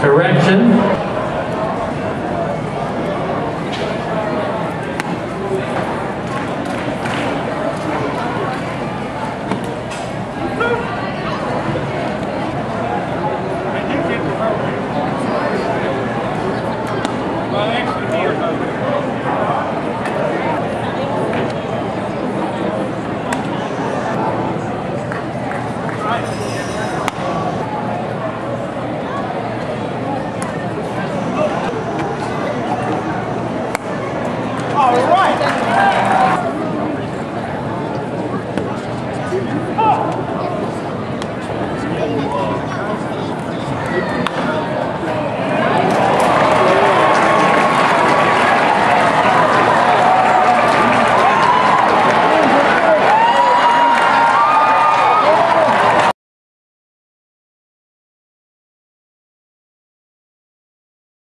correction,